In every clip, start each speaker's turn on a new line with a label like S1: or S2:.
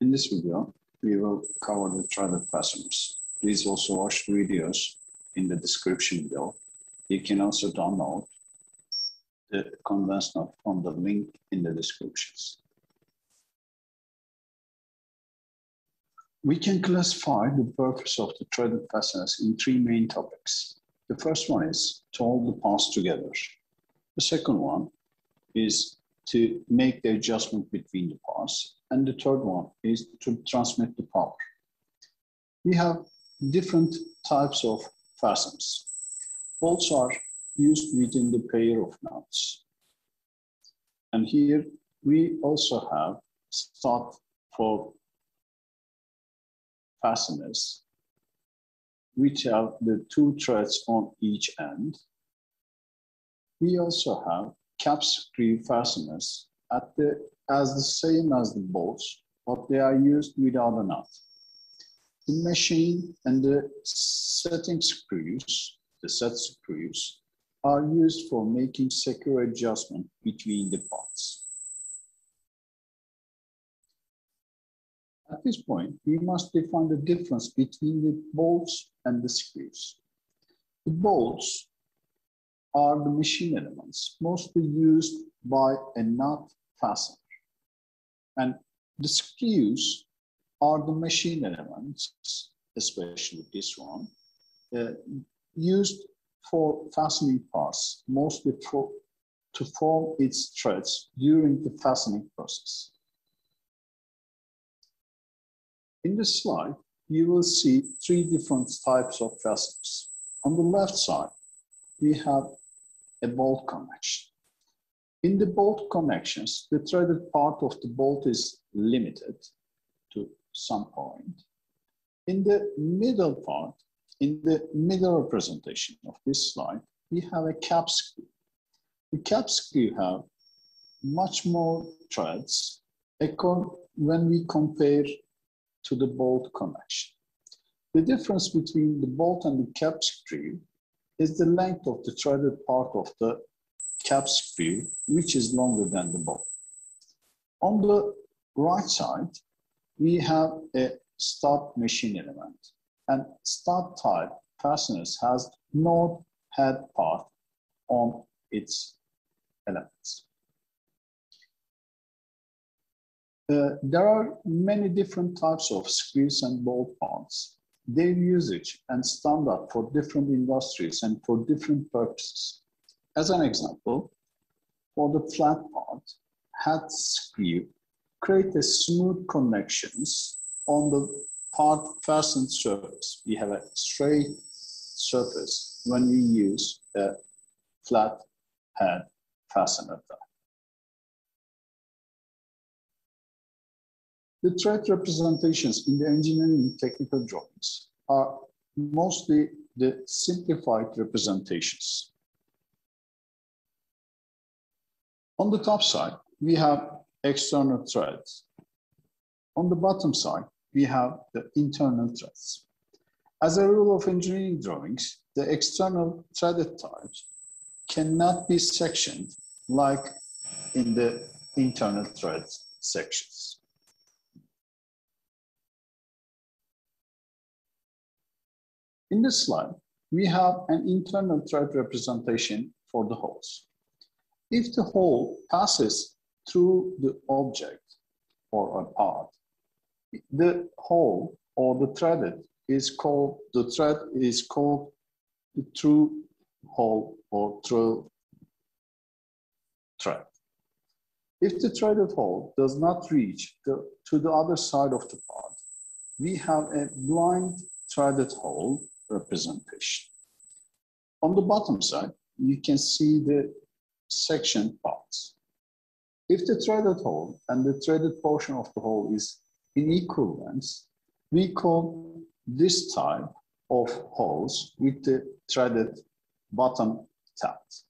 S1: In this video, we will cover the threaded fasteners. Please also watch the videos in the description below. You can also download the condensed note from the link in the descriptions. We can classify the purpose of the threaded fasteners in three main topics. The first one is to hold the parts together. The second one is to make the adjustment between the parts. And the third one is to transmit the power. We have different types of fasteners. Bolts are used within the pair of nuts. And here we also have stud for fasteners, which have the two threads on each end. We also have cap screw fasteners the, as the same as the bolts, but they are used without a nut. The machine and the setting screws, the set screws, are used for making secure adjustment between the parts. At this point, we must define the difference between the bolts and the screws. The bolts are the machine elements mostly used by a nut fastener. And the screws are the machine elements, especially this one, uh, used for fastening parts, mostly for, to form its threads during the fastening process. In this slide, you will see three different types of fasteners. On the left side, we have a bolt connection. In the bolt connections, the threaded part of the bolt is limited to some point. In the middle part, in the middle representation of this slide, we have a cap screw. The cap screw have much more threads when we compare to the bolt connection. The difference between the bolt and the cap screw is the length of the threaded part of the cap screw, which is longer than the bolt. On the right side, we have a stud machine element. And stud type fasteners has no head part on its elements. Uh, there are many different types of screws and bolt parts their usage and standard for different industries and for different purposes. As an example, for the flat part, head screw create a smooth connections on the part fastened surface. We have a straight surface when we use a flat head fastener The thread representations in the engineering technical drawings are mostly the simplified representations. On the top side, we have external threads. On the bottom side, we have the internal threads. As a rule of engineering drawings, the external threaded types cannot be sectioned like in the internal thread sections. In this slide, we have an internal thread representation for the holes. If the hole passes through the object or a part, the hole or the threaded is called, the thread is called the through hole or through thread. If the threaded hole does not reach the, to the other side of the part, we have a blind threaded hole representation. On the bottom side, you can see the section parts. If the threaded hole and the threaded portion of the hole is in equal lengths, we call this type of holes with the threaded bottom tapped.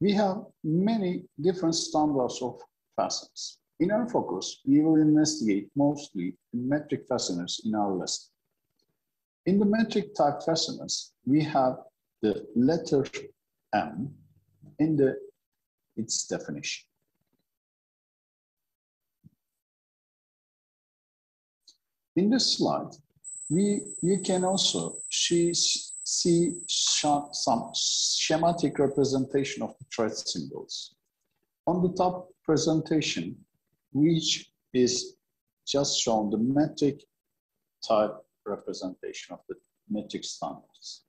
S1: We have many different standards of facets. In our focus, we will investigate mostly the metric fasteners in our list. In the metric type fasteners, we have the letter M in the its definition. In this slide, we, you can also see, see some schematic representation of the thread symbols. On the top presentation, which is just shown the metric type representation of the metric standards.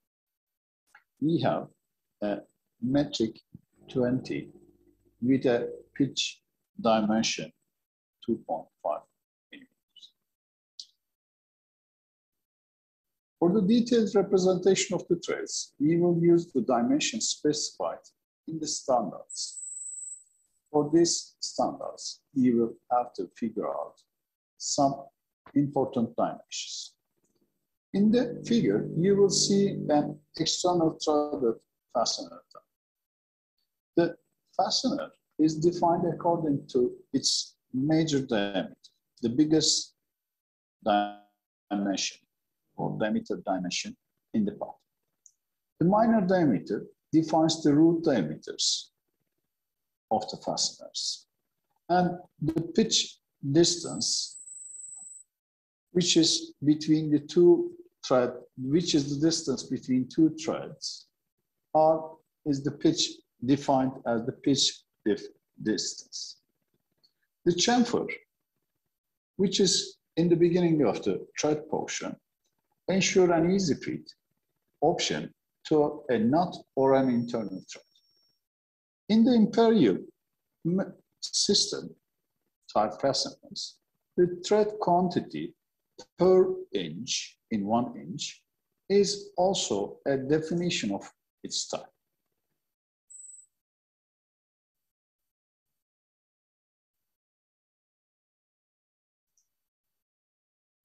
S1: We have a metric 20 with a pitch dimension 2.5 millimeters. For the detailed representation of the threads, we will use the dimensions specified in the standards. For these standards, you will have to figure out some important dimensions. In the figure, you will see an external threaded fastener. The fastener is defined according to its major diameter, the biggest dimension or diameter dimension in the part. The minor diameter defines the root diameters of the fasteners. And the pitch distance, which is between the two thread, which is the distance between two threads, R is the pitch defined as the pitch distance. The chamfer, which is in the beginning of the thread portion, ensure an easy fit option to a nut or an internal thread. In the imperial system type fasteners, the thread quantity per inch in one inch is also a definition of its type.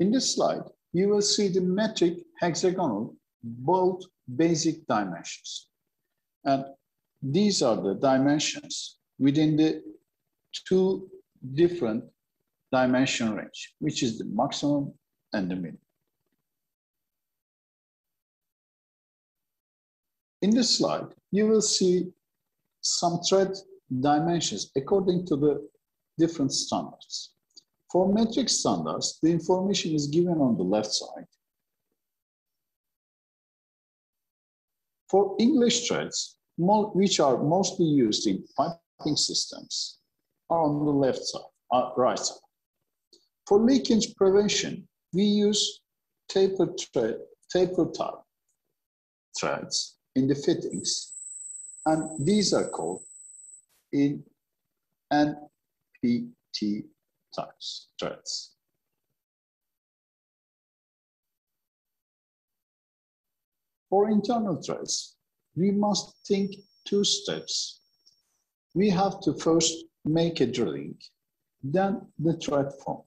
S1: In this slide, you will see the metric hexagonal bolt basic dimensions. And these are the dimensions within the two different dimension range, which is the maximum and the minimum. In this slide, you will see some thread dimensions according to the different standards. For metric standards, the information is given on the left side. For English threads, which are mostly used in piping systems, are on the left side, uh, right side. For leakage prevention, we use taper, taper type threads in the fittings, and these are called in NPT types, threads. For internal threads, we must think two steps. We have to first make a drilling, then the thread form.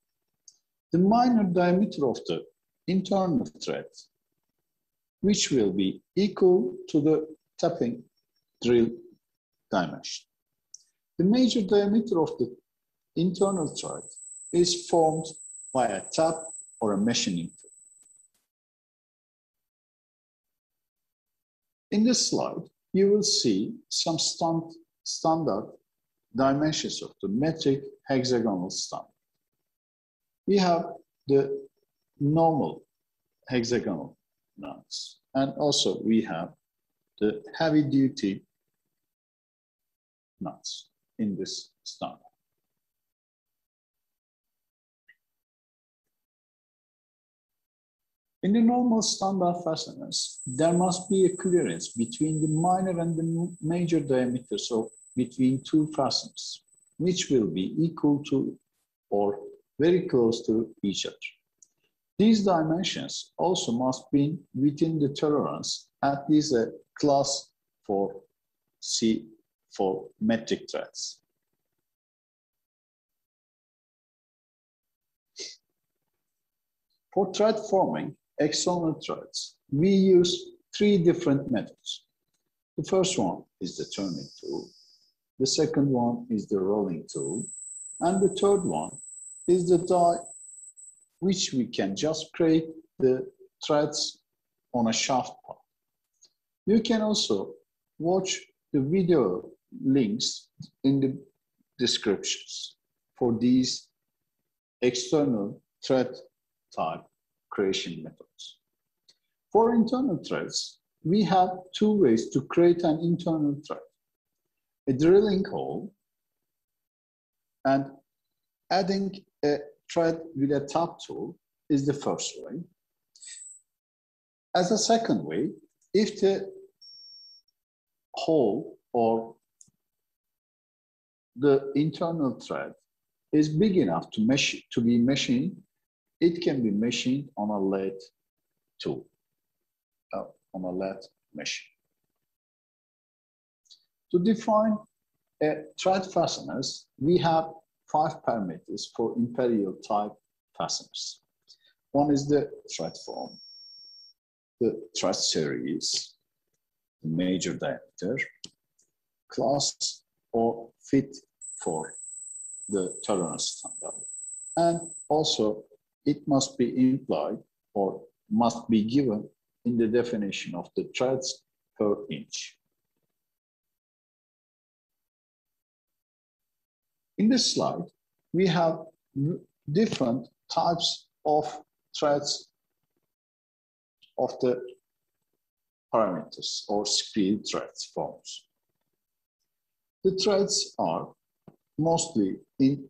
S1: The minor diameter of the internal thread, which will be equal to the tapping drill dimension. The major diameter of the internal thread is formed by a tap or a machining In this slide, you will see some stand, standard dimensions of the metric hexagonal standard. We have the normal hexagonal nuts, and also we have the heavy duty nuts in this standard. In the normal standard fasteners, there must be a clearance between the minor and the major diameters so between two fasteners, which will be equal to or very close to each other. These dimensions also must be within the tolerance at least a class for C for metric threads. For thread forming, external threads, we use three different methods. The first one is the turning tool. The second one is the rolling tool. And the third one is the die, which we can just create the threads on a shaft part. You can also watch the video links in the descriptions for these external thread type creation methods. For internal threads, we have two ways to create an internal thread. A drilling hole and adding a thread with a tap tool is the first way. As a second way, if the hole or the internal thread is big enough to mesh to be machined, it can be machined on a lathe tool, uh, on a lathe machine. To define a thread fasteners, we have five parameters for imperial type fasteners. One is the thread form, the thread series, the major diameter, class or fit for the tolerance standard. And also it must be implied or must be given in the definition of the threads per inch. In this slide, we have different types of threads of the parameters or screen threads forms. The threads are mostly in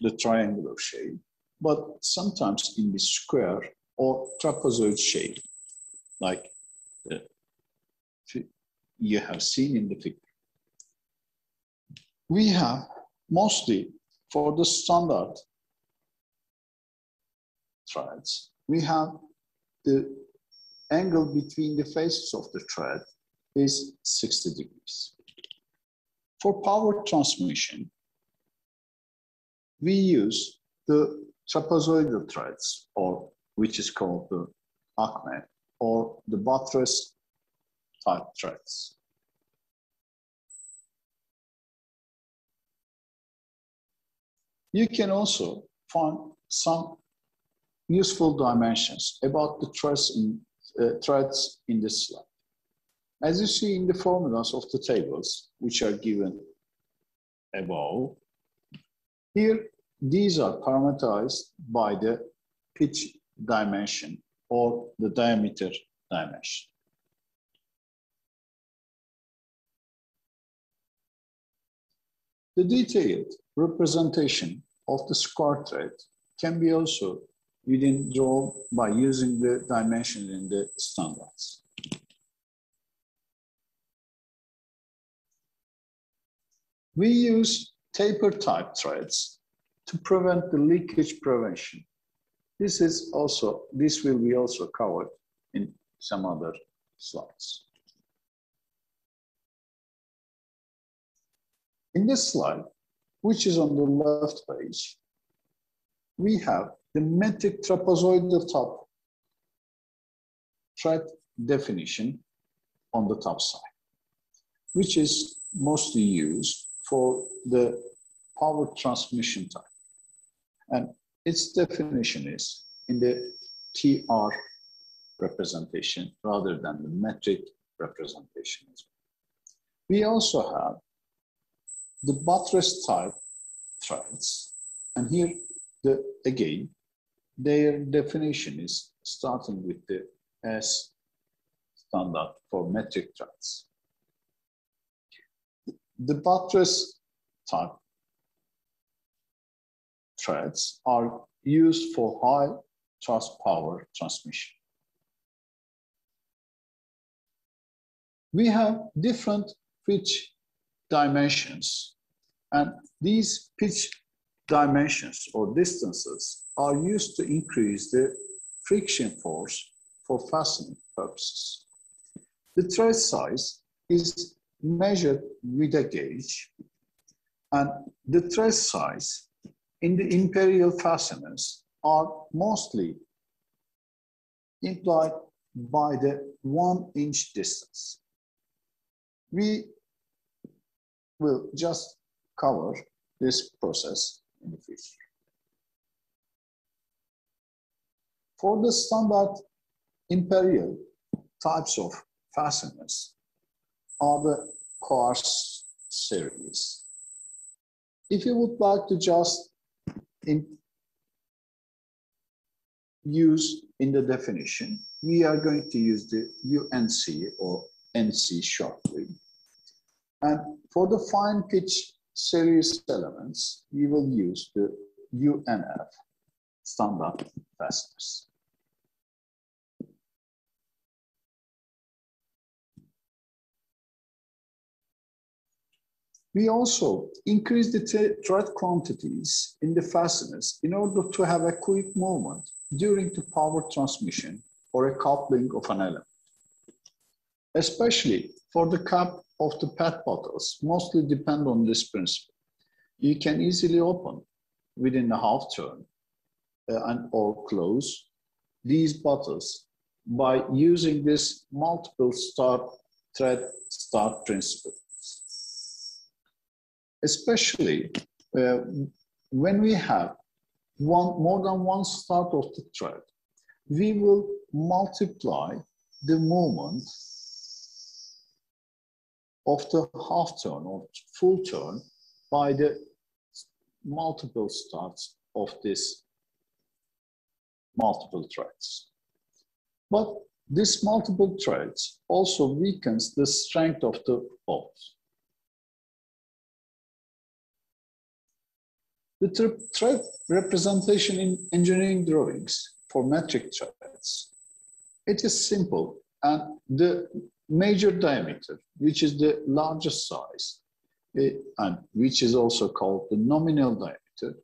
S1: the triangular shape, but sometimes in the square or trapezoid shape, like uh, you have seen in the figure. We have mostly for the standard threads, we have the angle between the faces of the thread is 60 degrees. For power transmission, we use the trapezoidal threads, or which is called the ACME, or the buttress type threads. You can also find some useful dimensions about the threads in, uh, threads in this slide. As you see in the formulas of the tables, which are given above, here these are parameterized by the pitch dimension or the diameter dimension. The detailed representation of the square thread can be also within drawn by using the dimensions in the standards. We use taper type threads to prevent the leakage prevention. This is also, this will be also covered in some other slides. In this slide, which is on the left page, we have the metric trapezoidal top thread definition on the top side, which is mostly used for the power transmission type. And its definition is in the TR representation rather than the metric representation. We also have the buttress type threads. And here, the again, their definition is starting with the S standard for metric threads. The buttress type threads are used for high thrust power transmission. We have different pitch dimensions and these pitch dimensions or distances are used to increase the friction force for fastening purposes. The thread size is measured with a gauge and the thread size in the imperial fasteners are mostly implied by the one inch distance. We will just cover this process in the future. For the standard imperial types of fasteners are the coarse series. If you would like to just in use in the definition, we are going to use the UNC or NC shortly. And for the fine pitch series elements, we will use the UNF standard fasteners. We also increase the thread quantities in the fasteners in order to have a quick movement during the power transmission or a coupling of an element. Especially for the cap of the PET bottles, mostly depend on this principle. You can easily open within a half turn uh, and or close these bottles by using this multiple start thread start principle especially uh, when we have one more than one start of the thread, we will multiply the moment of the half turn or full turn by the multiple starts of this multiple threads. But this multiple threads also weakens the strength of the bolts. The thread representation in engineering drawings for metric threads, it is simple and the major diameter, which is the largest size, eh, and which is also called the nominal diameter.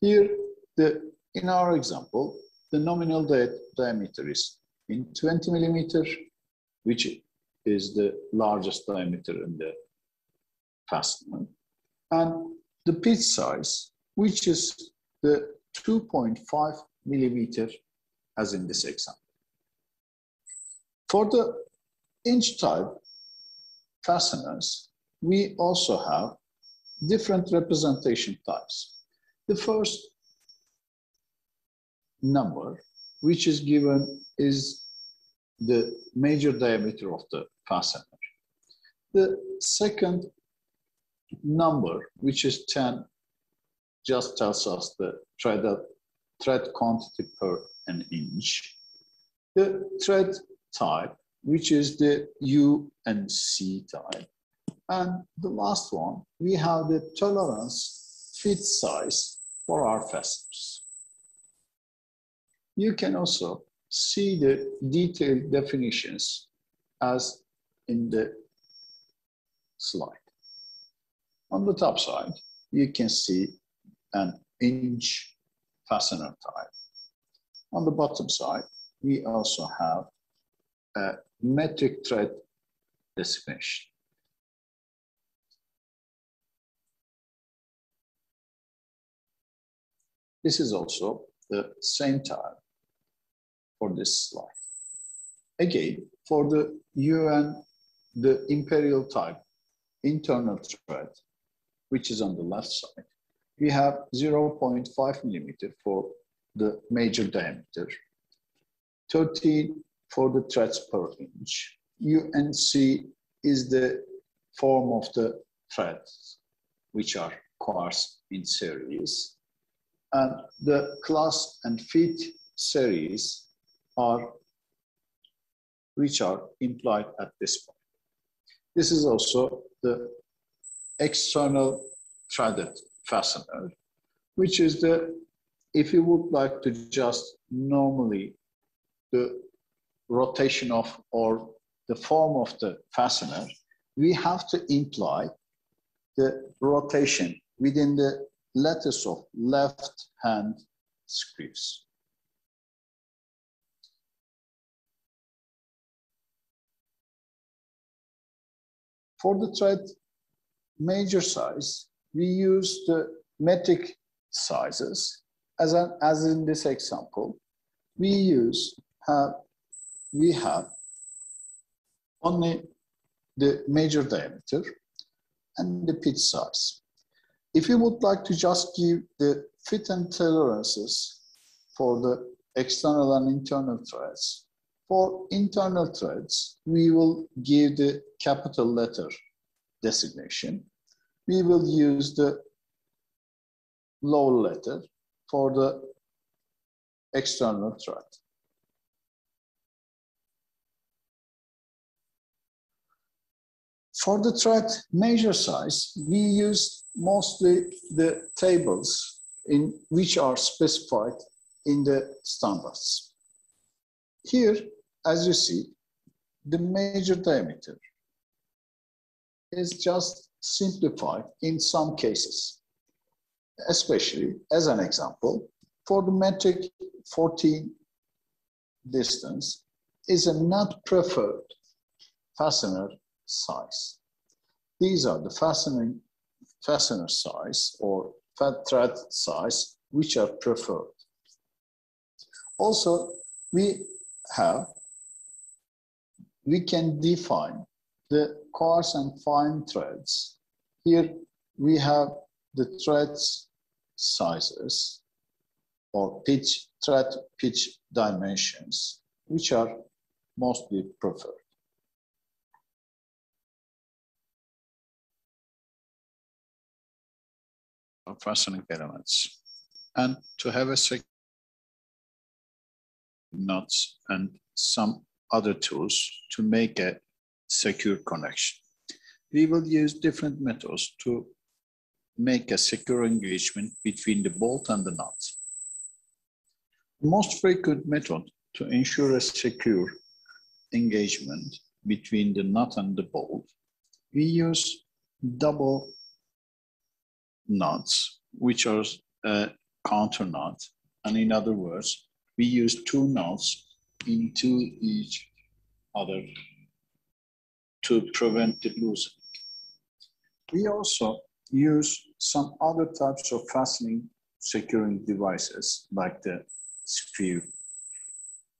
S1: Here, the, in our example, the nominal di diameter is in 20 millimeter, which is the largest diameter in the fastener. And the pitch size which is the 2.5 millimeter as in this example. For the inch type fasteners, we also have different representation types. The first number, which is given, is the major diameter of the fastener. The second number, which is 10, just tells us the thread, thread quantity per an inch. The thread type, which is the U and C type. And the last one, we have the tolerance fit size for our fasteners. You can also see the detailed definitions as in the slide. On the top side, you can see an inch fastener type. On the bottom side, we also have a metric thread designation. This is also the same type for this slide. Again, for the UN, the imperial type internal thread, which is on the left side, we have 0.5 millimeter for the major diameter, 13 for the threads per inch. UNC is the form of the threads, which are coarse in series. And the class and fit series are, which are implied at this point. This is also the external threaded fastener, which is the, if you would like to just normally the rotation of or the form of the fastener, we have to imply the rotation within the lattice of left hand screws. For the thread major size, we use the metric sizes as, an, as in this example. We use have we have only the major diameter and the pitch size. If you would like to just give the fit and tolerances for the external and internal threads, for internal threads, we will give the capital letter designation we will use the lower letter for the external thread. For the thread measure size, we use mostly the tables in which are specified in the standards. Here, as you see, the major diameter is just simplified in some cases, especially as an example, for the metric 14 distance is a not preferred fastener size. These are the fastening, fastener size or thread size which are preferred. Also, we have, we can define the coarse and fine threads. Here we have the threads sizes or pitch, thread pitch dimensions, which are mostly preferred. fastening elements and to have a nuts and some other tools to make a secure connection. We will use different methods to make a secure engagement between the bolt and the nut. The most frequent method to ensure a secure engagement between the nut and the bolt, we use double nuts, which are a counter nut. And in other words, we use two nuts into each other to prevent the loosening. We also use some other types of fastening securing devices like the screw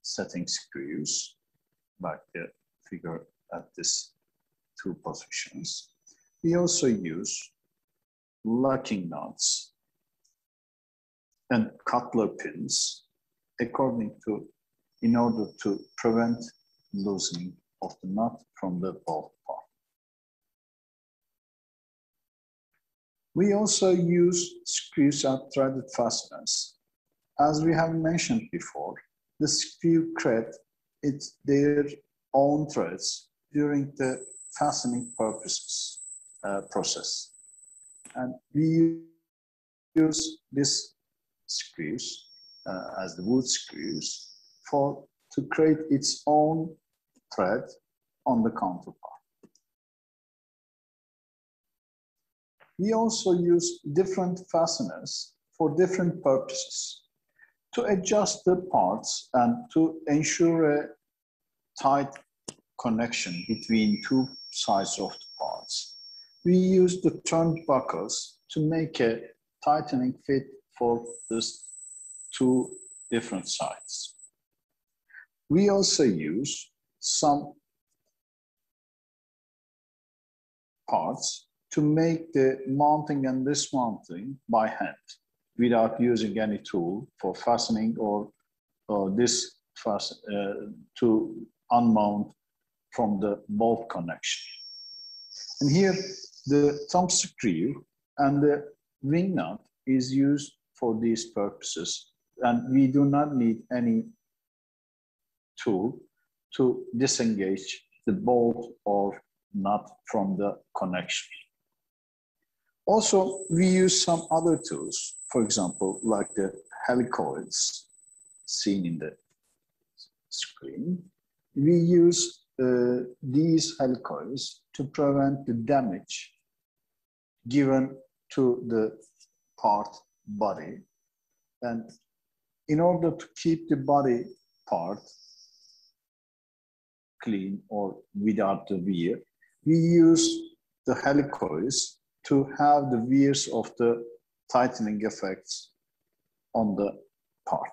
S1: setting screws, like the figure at this two positions. We also use locking nuts and cotter pins according to in order to prevent loosening of the nut from the bolt We also use screws and threaded fasteners. As we have mentioned before, the screw create its their own threads during the fastening purposes uh, process. And we use these screws uh, as the wood screws for to create its own thread on the counterpart. We also use different fasteners for different purposes to adjust the parts and to ensure a tight connection between two sides of the parts. We use the turnbuckles to make a tightening fit for these two different sides. We also use some parts to make the mounting and dismounting by hand without using any tool for fastening or, this fast, uh, to unmount from the bolt connection. And here the thumb screw and the ring nut is used for these purposes. And we do not need any tool to disengage the bolt or nut from the connection. Also, we use some other tools, for example, like the helicoils seen in the screen. We use uh, these helicoils to prevent the damage given to the part body. And in order to keep the body part clean or without the wear, we use the helicoils to have the wears of the tightening effects on the part.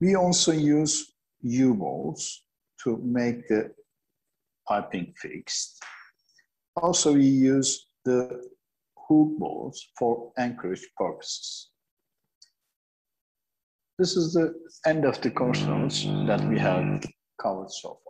S1: We also use U-bolts to make the piping fixed. Also, we use the hook bolts for anchorage purposes. This is the end of the notes that we have covered so far.